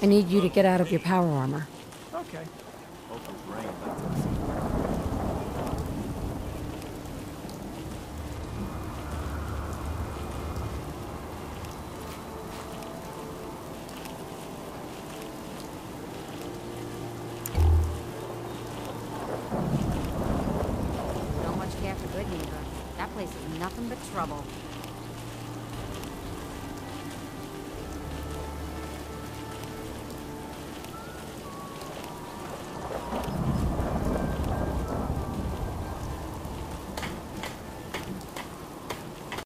I need you to get out of your power armor. Okay. Don't much care for Goodneighbor. That place is nothing but trouble.